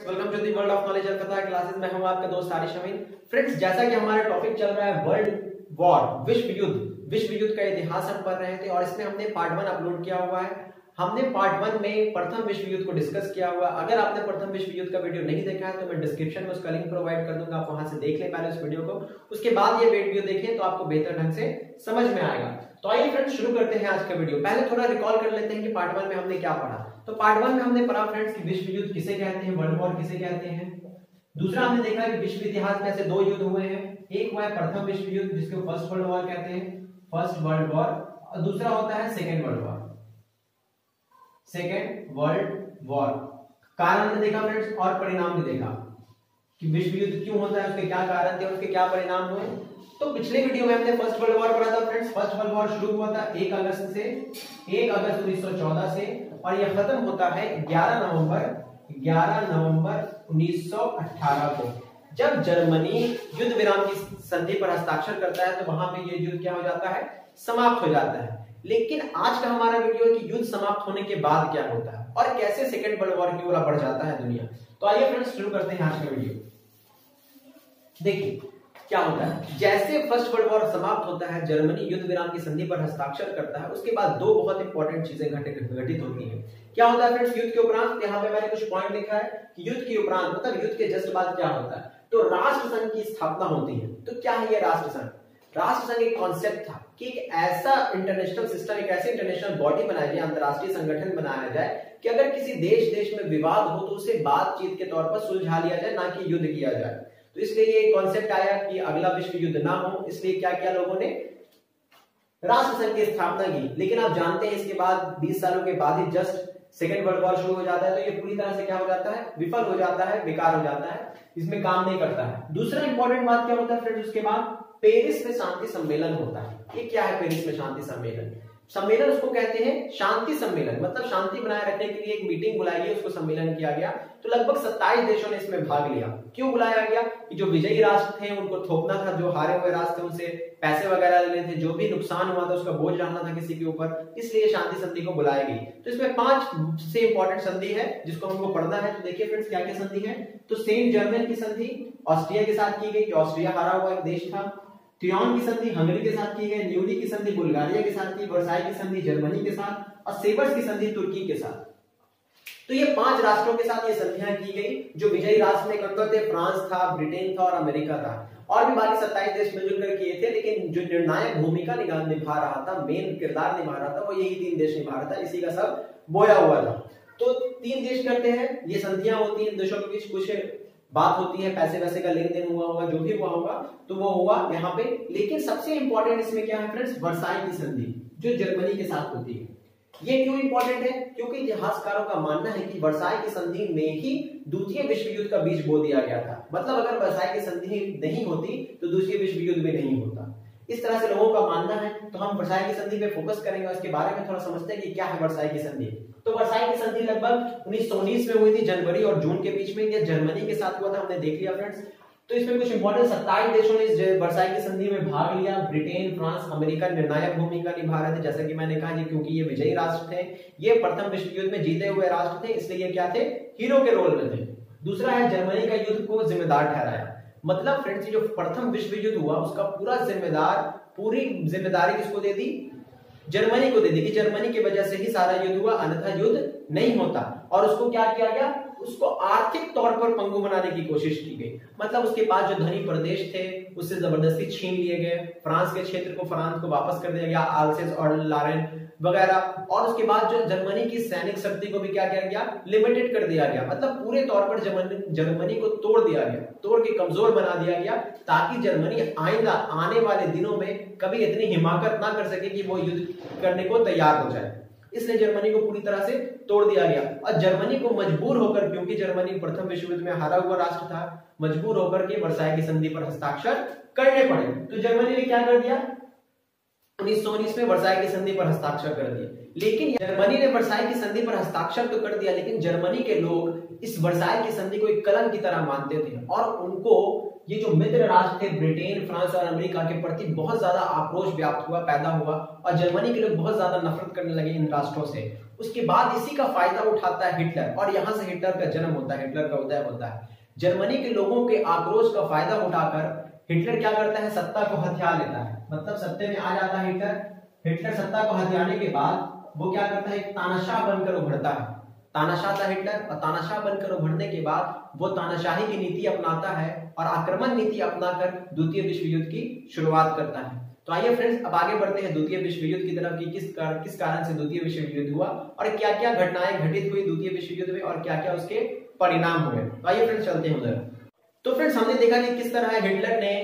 Welcome to the world of knowledge Alakta classes में हूँ आपका दोस्त आरिश अमीन। फ्रेंड्स जैसा कि हमारा टॉपिक चल रहा है वर्ल्ड वॉर विश्व युद्ध विश्व युद्ध का इतिहास हम पढ़ रहे थे और इसमें हमने पार्ट वन अपलोड किया हुआ है। हमने पार्ट वन में प्रथम विश्व युद्ध को डिस्कस किया हुआ अगर आपने प्रथम विश्व युद्ध का वीडियो नहीं देखा है तो मैं डिस्क्रिप्शन में उसका लिंक प्रोवाइड कर दूँगा। आप वहाँ से देख लें पहले उस वीडियो को। उसके बाद ये वीडियो देखें तो आपको बेहतर ढंग से समझ में आएगा। तो आइए फ्रेंड्स शुरू करते हैं आज का वीडियो पहले थोड़ा रिकॉल कर लेते हैं कि पार्ट वन में हमने क्या पढ़ा। तो पार्ट वन में हमने पढ़ा फ्रेंड्स कि विश्व युद्ध किसे कहते हैं? वर्ल्ड वॉर किसे कहते हैं? दूसरा हमने देखा कि विश्व इतिहास में ऐसे दो युद्ध हुए हैं। एक हुआ है प्रथम विश्व युद्ध, जिसको फ़र्स्ट वर्ल्ड वॉर कहते हैं। फ़र्स्ट वर्ल्ड वॉर और दूसरा होता है second world war second world war कारण हमने देखा फ्रेंड्स और परिणाम भी देखा कि विश्व युद्ध क्यों होता है, उसके क्या कारण थे, उसके क्या परिणाम हुए। तो पिछले वीडियो में हमने फ़र्स्ट वर्ल्ड वॉर पढ़ा था फ्रेंड्स फ़र्स्ट वर्ल्ड वॉर शुरू हुआ था 1 अगस्त से 1 अगस्त 1914 से और यह खत्म होता है 11 नवंबर 11 नवंबर 1918 को। जब जर्मनी युद्ध विराम की संधि पर हस्ताक्षर करता है तो वहाँ पे ये युद्ध क्या हो जाता है? समाप्त हो जाता है। लेकिन आज का हमारा वीडियो है कि युद्ध समाप्त होने के बाद क्या होता है और कैसे सेकेंड वर्ल्ड वॉर की ओर बढ़ जाता है दुनिया। तो आइए फ्रेंड्स शुरू करते हैं आज का वीडियो। देखिए क्या होता है? जैसे फ़र्स्ट वर्ल्ड वॉर समाप्त होता है, जर्मनी युद्ध विराम की संधि पर हस्ताक्षर करता है, उसके बाद दो बहुत इंपॉर्टेंट चीज़ें घटित होती हैं। क्या होता है फ्रेंड्स युद्ध के उपरांत? यहाँ पे मैंने कुछ पॉइंट लिखा है कि युद्ध के उपरांत मतलब युद्ध के जस्ट बाद क्या होता है? तो राष्ट्र संघ की स्थापना होती है। तो क्या है ये राष्ट्र संघ राष्ट्र संघ एक कॉन्सेप्ट था कि एक ऐसा इंटरनेशनल सिस्टम एक ऐसी इंटरनेशनल बॉडी बनाई जाए, अंतरराष्ट्रीय संगठन बनाया जाए कि अगर किसी देश देश में विवाद हो तो उसे बातचीत के तौर पर सुलझा लिया जाए, ना कि युद्ध किया जाए। तो इसलिए ये कॉन्सेप्ट आया कि अगला विश्व युद्ध ना हो, इसलिए क्या किया लोगों ने? राष्ट्र संघ की स्थापना की। लेकिन आप जानते हैं इसके बाद 20 सालों के बाद ही जस्ट सेकेंड वर्ल्ड वॉर शुरू हो जाता है तो ये पूरी तरह से क्या हो जाता है? विफल हो जाता है, बेकार हो जाता है, इसमें काम नहीं करता है। दूसरा इंपॉर्टेंट बात क्या होता है फ्रेंड्स उसके बाद? पेरिस में शांति सम्मेलन होता है। ये क्या है पेरिस में शांति सम्मेलन? सम्मेलन उसको कहते हैं शांति सम्मेलन। मतलब शांति बनाए रखने के लिए एक मीटिंग बुलाई गई, उसको सम्मेलन किया गया। तो लगभग 27 देशों ने इसमें भाग लिया। क्यों बुलाया गया? कि जो विजयी राष्ट्र थे, उनको थोपना था, जो हारे हुए राष्ट्र थे, उनसे पैसे वगैरह लेने थे, जो भी नुकसान हुआ था, उसका बोझ डालना था किसी के ऊपर। इसलिए शांति संधि को बुलाई गई। तो इसमें पाँच से इंपॉर्टेंट संधि है, जिसको हमको पढ़ना है। तो देखिए फ्रेंड्स क्या क्या संधि है? तो सेंट जर्मन की संधि ऑस्ट्रिया के साथ की गई, कि ऑस्ट्रिया हारा हुआ एक देश था। ट्रियन की संधि हंगरी के साथ की गई, न्यूली की संधि बुल्गारिया के साथ की वर्साई की संधि जर्मनी के साथ, और सेवर्स की संधि तुर्की के साथ। तो ये पाँच राष्ट्रों के साथ ये संधियाँ की गई, जो विजयी राष्ट्र में कौन थे, फ्रांस था, ब्रिटेन था, और अमेरिका था। और भी बाकी सत्ताईस देश मिलजुल कर किए थे, लेकिन जो निर्णायक भूमिका निभा रहा था मेन किरदार निभा रहा था, वो यही तीन देश निभा रहा था, इसी का सब बोया हुआ था। तो तीन देश करते हैं, ये संधियाँ होती हैं देशों के बीच, कुछ बात होती है, पैसे वैसे का लेन देन हुआ होगा, जो भी हुआ होगा तो वो हुआ यहाँ पे। लेकिन सबसे इंपॉर्टेंट इसमें क्या है फ्रेंड्स वर्साई की संधि, जो जर्मनी के साथ होती है। ये क्यों इंपॉर्टेंट है? क्योंकि इतिहासकारों का मानना है कि वर्साई की संधि में ही द्वितीय विश्व युद्ध का बीज बो दिया गया था। मतलब अगर वर्साई की संधि नहीं होती तो द्वितीय विश्व युद्ध भी नहीं होता। इस तरह से लोगों का मानना है तो हम वर्साई की संधि पे फोकस करेंगे उसके बारे में थोड़ा समझते हैं कि क्या है वर्साई की संधि। तो वर्साई की संधि लगभग उन्नीस में हुई थी, जनवरी और जून के बीच में यह जर्मनी के साथ हुआ था, हमने देख लिया फ्रेंड्स तो इसमें कुछ इंपॉर्टेंट सत्ताईस देशों ने इस वर्साई की संधि में भाग लिया। ब्रिटेन, फ्रांस, अमेरिका निर्णायक भूमिका निभा रहे थे। जैसा कि मैंने कहा क्योंकि ये विजयी राष्ट्र थे, ये प्रथम विश्व युद्ध में जीते हुए राष्ट्र थे, इसलिए ये क्या थे? हीरो के रोल में थे। दूसरा है, जर्मनी का युद्ध को जिम्मेदार ठहराया। मतलब फ्रेंड्स जो प्रथम विश्व युद्ध हुआ, उसका पूरा जिम्मेदार, पूरी ज़िम्मेदारी किसको दे दी? जर्मनी को दे दी कि जर्मनी की वजह से ही सारा युद्ध हुआ, अन्यथा युद्ध नहीं होता। और उसको क्या किया गया? उसको आर्थिक तौर पर पंगु बनाने की कोशिश की गई। मतलब उसके पास जो धनी प्रदेश थे, उससे ज़बरदस्ती छीन लिए गए। फ्रांस के क्षेत्र को, फ्रांस को वापस कर दिया गया, आलसेस और लारेन वगैरह। और उसके बाद जो जर्मनी की सैनिक शक्ति को भी क्या किया गया? लिमिटेड कर दिया गया। मतलब पूरे तौर पर जर्मनी को तोड़ दिया गया। तोड़ के कमज़ोर बना दिया गया, ताकि जर्मनी आइंदा, आने वाले दिनों में कभी इतनी हिमाकत ना कर सके कि वो युद्ध करने को तैयार हो जाए। इसलिए जर्मनी को पूरी तरह से तोड़ दिया गया। और जर्मनी को मजबूर होकर, क्योंकि जर्मनी प्रथम विश्व युद्ध में हारा हुआ राष्ट्र था, मजबूर होकर के वर्षाई की संधि पर हस्ताक्षर करने पड़े। तो जर्मनी ने क्या कर दिया? उन्नीस सौ उन्नीस में वर्षाई की संधि पर हस्ताक्षर कर दिए। लेकिन जर्मनी ने वर्षाई की संधि पर हस्ताक्षर तो कर दिया, लेकिन जर्मनी के लोग इस वर्षाई की संधि को एक कलंक की तरह मानते थे और उनको ये जो मित्र राष्ट्र थे, ब्रिटेन, फ्रांस और अमेरिका के प्रति बहुत ज़्यादा आक्रोश व्याप्त हुआ, पैदा हुआ और जर्मनी के लोग बहुत ज़्यादा नफरत करने लगे इन राष्ट्रों से। उसके बाद इसी का फ़ायदा उठाता है हिटलर और यहाँ से हिटलर का जन्म होता है, हिटलर का उदय होता है। जर्मनी के लोगों के आक्रोश का फ़ायदा उठाकर हिटलर क्या करता है? सत्ता को हथियार लेता है। मतलब सत्ते में आ जाता है हिटलर। हिटलर सत्ता को हथियाने के बाद वो क्या करता है? एक तानाशाह बनकर उभरता है। तानाशाह था हिटलर और तानाशाह बनकर उभरने के बाद वो तानाशाही की नीति अपनाता है और आक्रमण नीति अपनाकर द्वितीय विश्व युद्ध की शुरुआत करता है। तो आइए फ्रेंड्स अब आगे बढ़ते हैं द्वितीय विश्व युद्ध की तरफ़ कि किस कार, किस कारण से द्वितीय विश्व युद्ध हुआ और क्या क्या घटनाएँ घटित हुई द्वितीय विश्व युद्ध में और क्या क्या उसके परिणाम हुए। तो आइए फ्रेंड्स चलते हैं उधर। तो फ्रेंड्स हमने देखा कि किस तरह हिटलर ने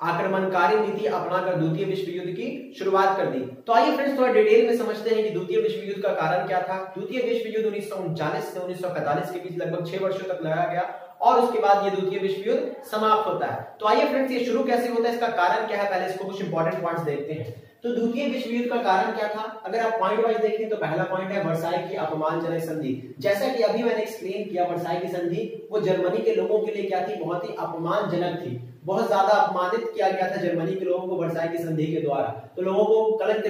आक्रमणकारी नीति अपनाकर द्वितीय विश्व युद्ध की शुरुआत कर दी। तो आइए फ्रेंड्स थोड़ा डिटेल में समझते हैं कि द्वितीय विश्व युद्ध का कारण क्या था। द्वितीय विश्व युद्ध उन्नीस से उन्नीस के बीच लगभग छह वर्षों तक लगाया गया और उसके बाद ये द्वितीय विश्व युद्ध समाप्त होता है। तो आइए फ्रेंड्स ये शुरू कैसे होता है, इसका कारण क्या है? पहले इसको कुछ इंपॉर्टेंट पॉइंट्स देखते हैं। तो द्वितीय विश्व युद्ध का कारण क्या था? अगर आप पॉइंट वाइज देखें तो पहला पॉइंट है वर्साई की अपमानजनक संधि। जैसा कि अभी मैंने एक्सप्लेन किया वर्साई की संधि वो जर्मनी के लोगों के लिए क्या थी? बहुत ही अपमानजनक थी। बहुत ज़्यादा अपमानित किया गया था जर्मनी के लोगों को वर्साई की संधि के द्वारा। तो लोगों को कलंक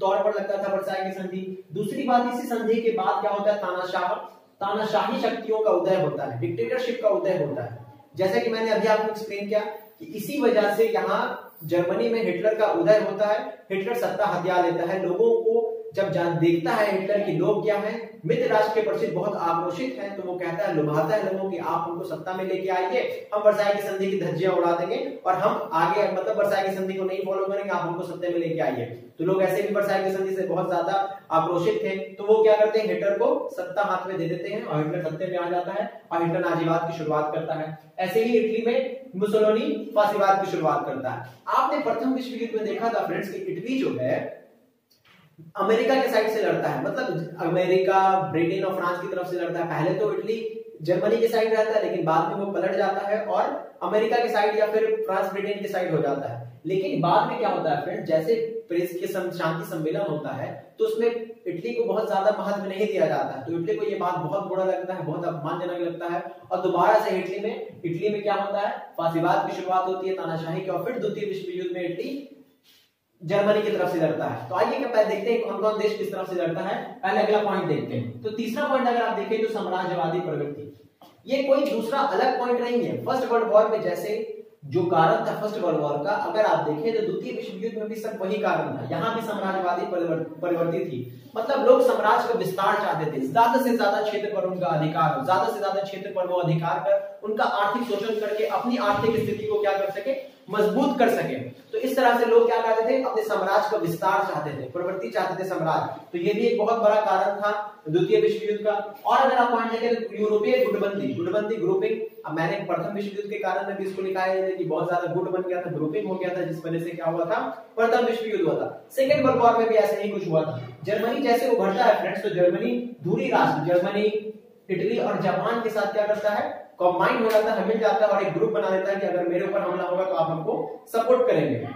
तौर पर लगता था वर्साई की संधि। दूसरी बात, इसी संधि के बाद क्या होता है? तानाशाह, तानाशाही शक्तियों का उदय होता है डिक्टेटरशिप का उदय होता है। जैसे कि मैंने अभी आपको एक्सप्लेन किया कि इसी वजह से यहाँ जर्मनी में हिटलर का उदय होता है। हिटलर सत्ता हथिया लेता है। लोगों को जब जान देखता है हिटलर की लोग क्या है, मित्र राष्ट्र के प्रति बहुत आक्रोशित है तो वो कहता है, लुभाता है लोगों की आप हमको सत्ता में लेके आइए, हम वर्षाई की संधि की धज्जियाँ उड़ा देंगे और हम आगे मतलब वर्षाई की संधि को नहीं फॉलो करेंगे, आप हमको सत्ता में लेके आइए। तो लोग ऐसे भी वर्षाई की संधि से बहुत ज़्यादा आक्रोशित थे तो वो क्या करते हैं, हिटलर को सत्ता हाथ में दे देते हैं और हिटलर सत्ते में आ जाता है और हिटलर नाजीवाद की शुरुआत करता है। ऐसे ही इटली में मुसोलोनी फांसीवाद की शुरुआत करता है। आपने प्रथम विश्व युद्ध में देखा था फ्रेंड्स की इटली जो है अमेरिका के साइड से लड़ता है मतलब अमेरिका, ब्रिटेन और फ्रांस की तरफ़ से लड़ता है। पहले तो इटली जर्मनी के साइड रहता है, लेकिन बाद में वो पलट जाता है और अमेरिका के साइड या फिर फ्रांस, ब्रिटेन के साइड हो जाता है। लेकिन बाद में क्या होता है फ्रेंड जैसे प्रेस के शांति सम्मेलन होता है तो उसमें इटली को बहुत ज़्यादा महत्व नहीं दिया जाता है। तो इटली को ये बात बहुत बुरा लगता है, बहुत अपमानजनक लगता है। और दोबारा से इटली में इटली में क्या होता है फांसीवाद की शुरुआत होती है, तानाशाही की, और फिर द्वितीय विश्व युद्ध में इटली जर्मनी की तरफ़ से लड़ता है। तो आइए क्या पहले देखते हैं कौन कौन देश किस तरफ़ से लड़ता है। पहले अगला पॉइंट देखते हैं। तो तीसरा पॉइंट अगर आप देखें तो साम्राज्यवादी प्रवृत्ति ये कोई दूसरा अलग पॉइंट नहीं है। फ़र्स्ट वर्ल्ड वॉर में जैसे जो कारण था फ़र्स्ट वर्ल्ड वॉर का, अगर आप देखें तो द्वितीय विश्व युद्ध में भी सब वही कारण था। यहाँ भी साम्राज्यवादी परिवर्तित थी। मतलब लोग साम्राज्य का विस्तार चाहते थे। ज़्यादा से ज़्यादा क्षेत्र पर उनका अधिकार हो ज़्यादा से ज़्यादा क्षेत्र पर वो अधिकार कर, उनका आर्थिक शोषण करके अपनी आर्थिक स्थिति को क्या कर सके? मज़बूत कर सके। तो इस तरह से लोग क्या चाहते थे? अपने साम्राज्य का विस्तार चाहते थे, प्रवृत्ति चाहते थे साम्राज्य। तो ये भी एक बहुत बड़ा कारण था द्वितीय विश्व युद्ध का। और अगर आप पॉइंट देखें तो यूरोपीय गुटबंदी गुटबंदी ग्रुपिंग, अब मैंने प्रथम विश्व युद्ध के कारण में भी इसको है, कि बहुत ज़्यादा गुट बन गया था, ग्रुपिंग हो गया था, जिस वजह से क्या हुआ था? प्रथम विश्व युद्ध हुआ था। सेकेंड वर्ल्ड वॉर में भी ऐसे ही कुछ हुआ था। जर्मनी जैसे उभरता है फ्रेंड्स तो जर्मनी दूरी राष्ट्र जर्मनी इटली और जापान के साथ क्या करता है? कंबाइन हो जाता है, मिल जाता है और एक ग्रुप बना देता है कि अगर मेरे ऊपर हमला होगा तो आप हमको सपोर्ट करेंगे।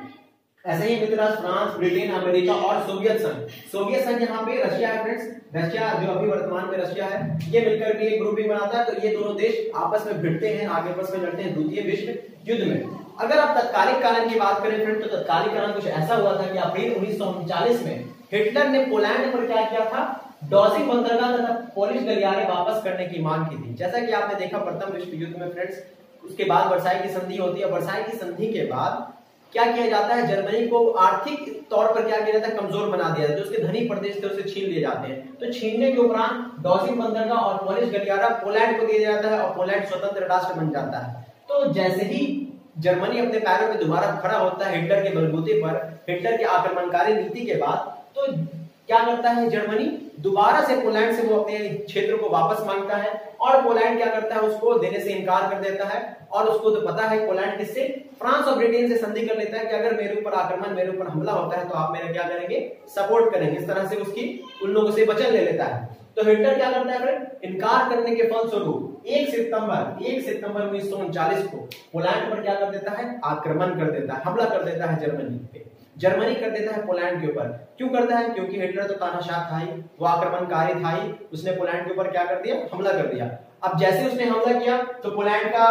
ऐसे ही मित्र, फ्रांस, ब्रिटेन, अमेरिका और सोवियत संघ। सोवियत संघ यहाँ पे रशिया है फ्रेंड्स रशिया जो अभी वर्तमान में रशिया है, ये मिलकर भी एक ग्रुपिंग बनाता है तो ये दोनों देश आपस में भिड़ते हैं, आगे आपस में लड़ते हैं द्वितीय विश्व युद्ध में। अगर आप तत्कालिक कारण की बात करें फ्रेंड तो तत्कालिक कारण कुछ ऐसा हुआ था कि अप्रैल उन्नीस में हिटलर ने पोलैंड पर क्या किया था? डॉजिंग बंदरगाह तथा पोलिश गलियारे वापस करने की मांग की थी। जैसा कि आपने देखा, प्रथम विश्व युद्ध में फ्रेंड्स, उसके बाद वर्षाई की संधि होती है। वर्षाई की संधि के बाद क्या किया जाता है? जर्मनी को आर्थिक तौर पर क्या किया जाता है? कमज़ोर बना दिया जाता है। उसके धनी प्रदेश थे, उसे छीन लिए जाते हैं। तो छीनने के उपरांत डॉजिंग बंदरगाह और पोलिश गलियारा पोलैंड को दिया जाता है और पोलैंड स्वतंत्र राष्ट्र बन जाता है। तो जैसे ही जर्मनी अपने पैरों में दोबारा खड़ा होता है हिटलर के बलबूते पर, हिटलर की आक्रमणकारी नीति के बाद तो क्या करता है जर्मनी? दोबारा से पोलैंड से वो अपने क्षेत्र को वापस माँगता है और पोलैंड क्या करता है? उसको देने से इनकार कर देता है और उसको तो पता है पोलैंड किससे? फ्रांस और ब्रिटेन से संधि कर लेता है कि अगर मेरे ऊपर आक्रमण, मेरे ऊपर हमला होता है तो आप मेरा क्या करेंगे? सपोर्ट करेंगे। इस तरह से उसकी उन लोगों से वचन ले लेता है। तो हिटलर क्या करता है इनकार करने के फलस्वरूप एक सितंबर एक सितंबर उन्नीस को पोलैंड पर क्या कर देता है? आक्रमण कर देता है, हमला कर देता है जर्मनी पे। जर्मनी कर देता है पोलैंड के ऊपर। क्यों करता है? क्योंकि हिटलर तो तानाशाह था ही, वो आक्रमणकारी था ही, उसने पोलैंड के ऊपर क्या कर दिया? हमला कर दिया। अब जैसे उसने हमला किया तो पोलैंड का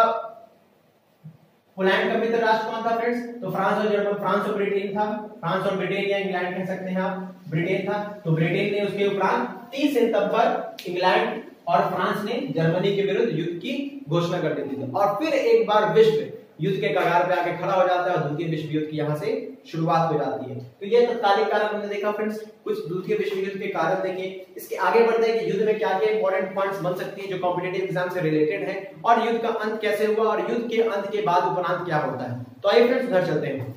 पोलैंड का मित्र राष्ट्र कौन था फ्रेंड्स तो फ्रांस और जर्मन, फ्रांस और ब्रिटेन था। फ्रांस और ब्रिटेन या इंग्लैंड कह सकते हैं आप। ब्रिटेन था। तो ब्रिटेन ने उसके उपरांत तीस सितंबर इंग्लैंड और फ्रांस ने जर्मनी के विरुद्ध युद्ध की घोषणा कर दी थी। और फिर एक बार विश्व युद्ध के कगार पे आके खड़ा हो जाता है और द्वितीय विश्व युद्ध की यहाँ से शुरुआत हो जाती है। तो ये तत्कालिक कारण हमने देखा फ्रेंड्स कुछ द्वितीय विश्व युद्ध के कारण देखे। इसके आगे बढ़ते हैं कि युद्ध में क्या क्या इंपॉर्टेंट पॉइंट्स बन सकती है जो कॉम्पिटेटिव एग्ज़ाम से रिलेटेड है और युद्ध का अंत कैसे हुआ और युद्ध के अंत के बाद उपरांत क्या होता है। तो आइए फ्रेंड्स घर चलते हैं।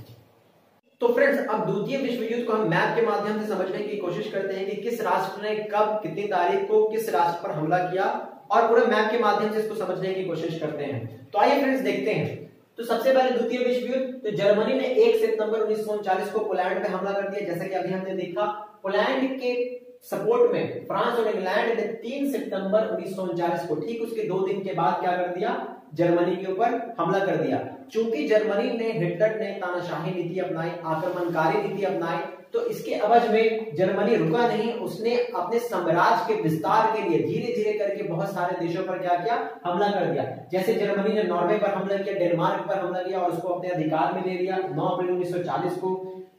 तो फ्रेंड्स अब द्वितीय विश्व युद्ध को हम मैप के माध्यम से समझने की कोशिश करते हैं कि किस राष्ट्र ने कब, कितनी तारीख को किस राष्ट्र पर हमला किया और पूरे मैप के माध्यम से इसको समझने की कोशिश करते हैं। तो आइए फ्रेंड्स देखते हैं। तो सबसे पहले द्वितीय विश्व युद्ध तो जर्मनी ने 1 सितंबर उन्नीस को पोलैंड पे हमला कर दिया, जैसा कि अभी हमने देखा। पोलैंड के सपोर्ट में फ्रांस और इंग्लैंड ने 3 सितंबर उन्नीस को, ठीक उसके दो दिन के बाद क्या कर दिया? जर्मनी के ऊपर हमला कर दिया। चूँकि जर्मनी ने हिटलर ने तानाशाही नीति अपनाई, आक्रमणकारी नीति अपनाई तो इसके अवज में जर्मनी रुका नहीं। उसने अपने साम्राज्य के विस्तार के लिए धीरे धीरे करके बहुत सारे देशों पर क्या किया? हमला कर दिया। जैसे जर्मनी ने नॉर्वे पर हमला किया, डेनमार्क पर हमला किया और उसको अपने अधिकार में ले लिया। 9 अप्रैल 1940 को,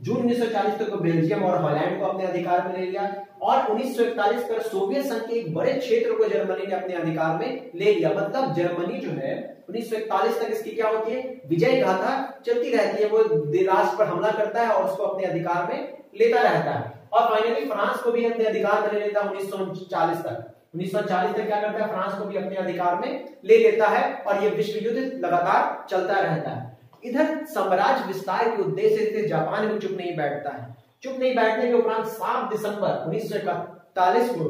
जून 1940 तक बेल्जियम और हॉलैंड को अपने अधिकार में ले लिया। और 1941 पर सोवियत संघ के एक बड़े क्षेत्र को जर्मनी ने अपने अधिकार में ले लिया। मतलब जर्मनी जो है 1941 तक इसकी क्या होती है? विजय गाथा चलती रहती है। वो राष्ट्र पर हमला करता है और उसको अपने अधिकार में लेता रहता है। और फाइनली फ्रांस को भी अपने अधिकार में ले लेता है उन्नीस तक। 1940 तक क्या करता है? फ्रांस को भी अपने अधिकार में ले लेता है और ये विश्व युद्ध लगातार चलता रहता है। इधर साम्राज्य विस्तार के उद्देश्य से जापान भी चुप नहीं बैठता है। चुप नहीं बैठने के उपरांत सात दिसंबर उन्नीस सौ इकतालीस को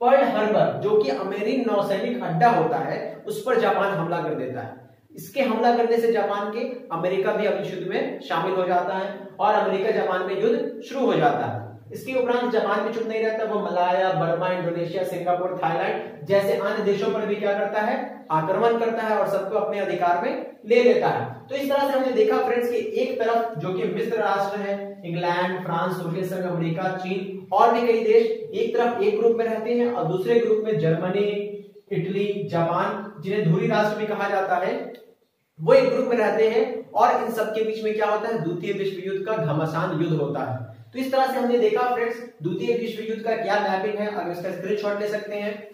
पर्ल हार्बर, जो कि अमेरिकन नौसैनिक अड्डा होता है, उस पर जापान हमला कर देता है। इसके हमला करने से जापान के अमेरिका भी अभी युद्ध में शामिल हो जाता है और अमेरिका जापान में युद्ध शुरू हो जाता है। इसके उपरांत जापान भी चुप नहीं रहता, वो Malaya, Burma, Indonesia, Singapore, Thailand जैसे अन्य देशों पर भी क्या करता है आक्रमण करता है और सबको अपने अधिकार में ले लेता है। तो इस तरह से हमने देखा फ्रेंड्स कि एक तरफ़ जो कि मिस्र राष्ट्र है, इंग्लैंड, फ्रांस सोवियत संघ, अमेरिका, चीन और भी कई देश एक तरफ़ एक ग्रुप में रहते हैं और दूसरे ग्रुप में जर्मनी, इटली, जापान, जिन्हें धूरी राष्ट्र भी कहा जाता है, वो एक ग्रुप में रहते हैं और इन सबके बीच में क्या होता है? द्वितीय विश्व युद्ध का घमासान युद्ध होता है। तो इस तरह से हमने देखा फ्रेंड्स, द्वितीय विश्व युद्ध का क्या मैपिंग है? अगर इसका स्क्रीनशॉट ले सकते हैं।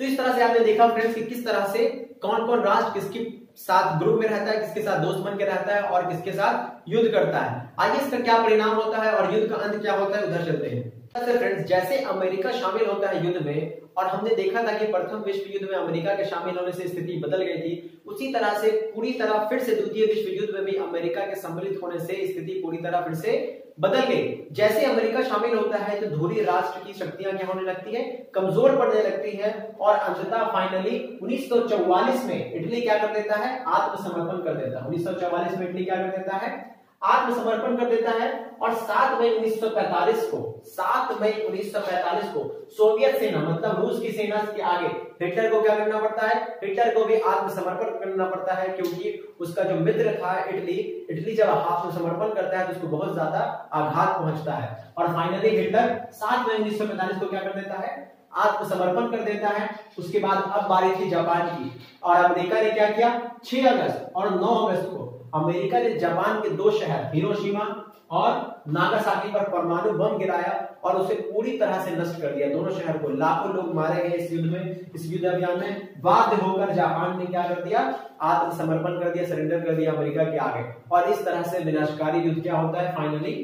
तो इस तरह से आपने देखा फ्रेंड्स कि किस तरह से कौन कौन राष्ट्र किसके साथ ग्रुप में रहता है, किसके साथ दोस्त बन के रहता है और किसके साथ युद्ध करता है। आगे इसका क्या परिणाम होता है और युद्ध का अंत क्या होता है, उधर चलते हैं। फ्रेंड्स जैसे अमेरिका शामिल होता है युद्ध में, और हमने देखा था कि प्रथम विश्व युद्ध में अमेरिका के शामिल होने से स्थिति बदल गई थी, उसी तरह से पूरी तरह फिर से द्वितीय विश्व युद्ध में भी अमेरिका के सम्मिलित होने से स्थिति पूरी तरह फिर से बदल गई जैसे अमेरिका शामिल होता है तो धूरी राष्ट्र की शक्तियाँ क्या होने लगती है? कमज़ोर पड़ने लगती है। और अंततः फाइनली 1944 में इटली क्या कर देता है? आत्मसमर्पण कर देता है। 1944 में इटली क्या कर देता है? आत्मसमर्पण कर देता है और 7 मई 1945 को 7 मई 1945 को सोवियत सेना मतलब रूस की सेना के आगे हिटलर को क्या करना पड़ता है? हिटलर को भी आत्मसमर्पण करना पड़ता है क्योंकि उसका जो मित्र था इटली इटली जब आत्मसमर्पण करता है तो उसको बहुत ज़्यादा आघात पहुँचता है। और फाइनली हिटलर 7 मई 1945 को क्या कर देता है? आत्मसमर्पण कर देता है। उसके बाद अब बारी थी जापान की और अमेरिका ने क्या किया? 6 अगस्त और 9 अगस्त को अमेरिका ने जापान के दो शहर, हिरोशिमा और नागासाकी पर परमाणु बम गिराया और उसे पूरी तरह से नष्ट कर दिया। दोनों शहर को लाखों लोग मारे गए इस युद्ध में, इस युद्ध अभियान में। बाध्य होकर जापान ने क्या कर दिया? आत्मसमर्पण कर दिया सरेंडर कर दिया अमेरिका के आगे। और इस तरह से विनाशकारी युद्ध क्या होता है? फाइनली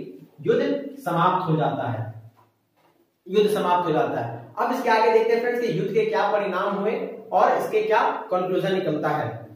युद्ध समाप्त हो जाता है। युद्ध समाप्त हो जाता है। अब इसके आगे देखते हैं फ्रेंड्स युद्ध के क्या परिणाम हुए और इसके क्या कंक्लूजन निकलता है।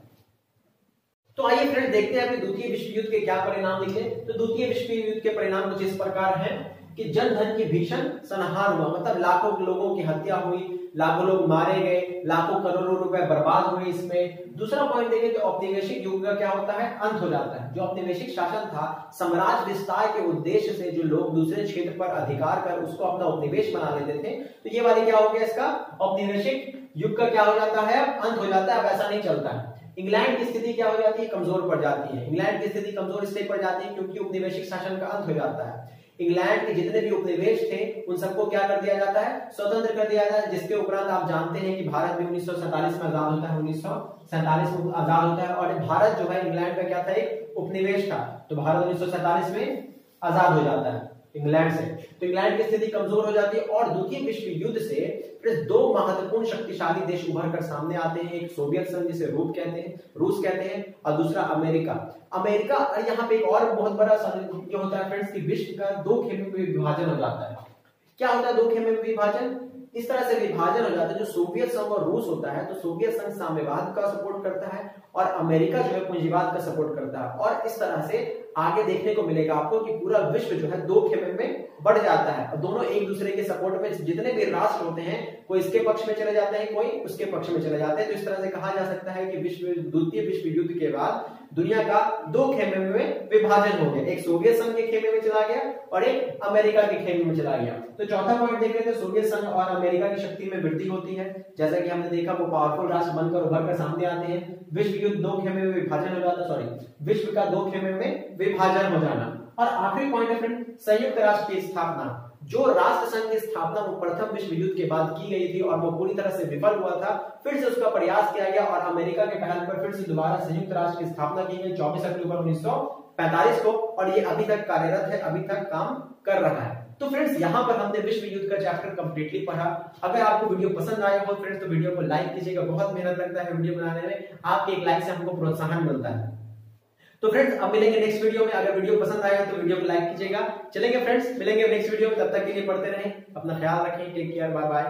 तो आइए फ्रेंड देखते हैं अपने द्वितीय विश्व युद्ध के क्या परिणाम लिखे तो द्वितीय विश्व युद्ध के परिणाम कुछ इस प्रकार हैं कि जनधन की भीषण संहार हुआ। मतलब लाखों लोगों की हत्या हुई, लाखों लोग मारे गए, लाखों करोड़ों रुपए बर्बाद हुए इसमें। दूसरा पॉइंट देखें तो औपनिवेशिक युग का क्या होता है? अंत हो जाता है। जो औपनिवेशिक शासन था, साम्राज्य विस्तार के उद्देश्य से जो लोग दूसरे क्षेत्र पर अधिकार कर उसको अपना उपनिवेश बना लेते थे तो ये वाली क्या हो गया इसका? औपनिवेशिक युग का क्या हो जाता है? अंत हो जाता है, अब ऐसा नहीं चलता है। इंग्लैंड की स्थिति क्या हो जाती है? कमज़ोर पड़ जाती है। इंग्लैंड की स्थिति कमज़ोर इसलिए पड़ जाती है क्योंकि उपनिवेशिक शासन का अंत हो जाता है। इंग्लैंड के जितने भी उपनिवेश थे, उन सबको क्या कर दिया जाता है? स्वतंत्र कर दिया जाता है, जिसके उपरांत आप जानते हैं कि भारत भी उन्नीस में आज़ाद होता है, उन्नीस सौ सैंतालीस में आज़ाद होता है और भारत जो है इंग्लैंड का क्या था? एक उपनिवेश था। तो भारत उन्नीस में आज़ाद हो जाता है। इंग्लैंड से। तो इंग्लैंड की स्थिति कमज़ोर हो जाती है और द्वितीय विश्व युद्ध से फिर दो महत्वपूर्ण शक्तिशाली देश उभर कर सामने आते हैं। एक सोवियत संघ, जिसे रूप कहते हैं, रूस कहते हैं, और दूसरा अमेरिका। अमेरिका यहाँ पे एक और बहुत बड़ा ये होता है फ्रेंड्स कि विश्व का दो खेमे में विभाजन हो जाता है। क्या होता है दो खेमे में विभाजन? इस तरह से विभाजन हो जाता है। जो सोवियत संघ और रूस होता है तो सोवियत संघ साम्यवाद का सपोर्ट करता है और अमेरिका जो है पूंजीवाद का सपोर्ट करता है। और इस तरह से आगे देखने को मिलेगा आपको कि पूरा विश्व जो है दो खेमे में बढ़ जाता है। और दोनों एक दूसरे के सपोर्ट में जितने भी राष्ट्र होते हैं, कोई इसके पक्ष में चले जाते हैं, कोई उसके पक्ष में चले जाते हैं। तो इस तरह से कहा जा सकता है कि विश्व, द्वितीय विश्व युद्ध के बाद दुनिया का दो खेमे में विभाजन हो गया। एक सोवियत संघ के खेमे में चला गया और एक अमेरिका के खेमे में चला गया। तो चौथा पॉइंट देख रहे थे सोवियत संघ और अमेरिका की शक्ति में वृद्धि होती है। जैसा कि हमने देखा, वो पावरफुल राष्ट्र बनकर उभर कर सामने आते हैं। विश्व युद्ध दो खेमे में विभाजन हो जाता सॉरी विश्व का दो खेमे में विभाजन हो जाना। और आखिरी पॉइंट है फ्रेंड संयुक्त राष्ट्र की स्थापना। जो राष्ट्र संघ की स्थापना वो प्रथम विश्व युद्ध के बाद की गई थी और वो पूरी तरह से विफल हुआ था, फिर से उसका प्रयास किया गया और अमेरिका के पहल पर फिर से दोबारा संयुक्त राष्ट्र की स्थापना की गई चौबीस अक्टूबर उन्नीस सौ पैंतालीस को। और ये अभी तक कार्यरत है, अभी तक काम कर रहा है। तो फ्रेंड्स यहाँ पर हमने विश्व युद्ध का चैप्टर कंप्लीटली पढ़ा। अगर आपको वीडियो पसंद आया हो फ्रेंड्स तो वीडियो को लाइक कीजिएगा। बहुत मेहनत लगता है वीडियो बनाने में। आपके एक लाइक से हमको प्रोत्साहन मिलता है। तो फ्रेंड्स अब मिलेंगे नेक्स्ट वीडियो में। अगर वीडियो पसंद आया तो वीडियो को लाइक कीजिएगा। चलेंगे फ्रेंड्स मिलेंगे नेक्स्ट वीडियो में। तब तक के लिए पढ़ते रहें, अपना ख्याल रखें टेक केयर बाय बाय